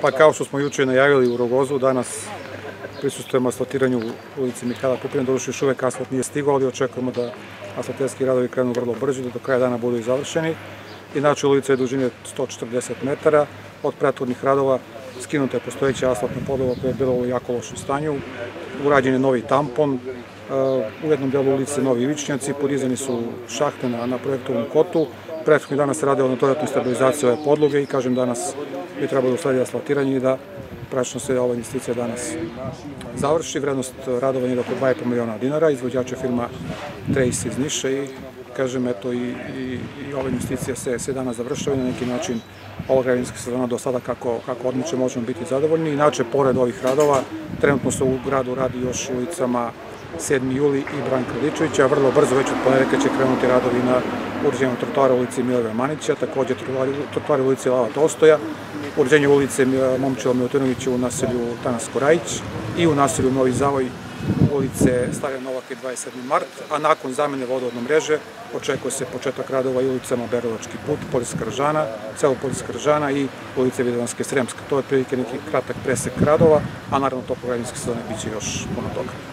Pa kao što smo juče najavili u Rogozu, danas prisustujemo asfaltiranju u ulici Mikala Pupina, doduše još uvek asfalt nije stigao, ali očekujemo da asfalterski radovi krenu vrlo brzo, da do kraja dana budu i završeni. Inače, ulica je dužine 140 metara. Od prethodnih radova skinuta je postojeća asfaltna podloga koja je bila u jako lošem stanju. Urađen je novi tampon, u jednom delu ulice novi ivičnjaci, podizani su šahte na, na projektovom kotu. Prethodnih dana se radilo na dodatnoj stabilizaciji ove podloge i kažem danas bi trebalo da usledi asfaltiranje i da pračno se ova investicija danas završi. Vrednost radova je oko 2,5 miliona dinara, izvođača firma Trace iz Niša i kažem, eto, i, i, i ova investicija se, se danas završava i na neki način ova građanska sezona do sada kako, kako odmiče možemo biti zadovoljni. Inače, pored ovih radova, trenutno se u gradu radi još ulicama 7. juli i Branka Ličevića. Vrlo brzo, već od ponedeljka će krenuti radovi na uređenju trotoara ulici Milove Manića, takođe trotoari ulici Lava Tolstoja, uređenje ulice Momčila Milutinovića u naselju Tanas Korajić i u naselju Novi Zavoj ulice Stare Novake 27. mart, a nakon zamene vodovodne mreže očekuje se početak radova i ulicama Berovački put, Poljska Ržana, celo Poljska Ržana i ulice Vidovanske Sremska. To je otprilike neki kratak presek radova, a naravno to građanske sezone biće još puno toga.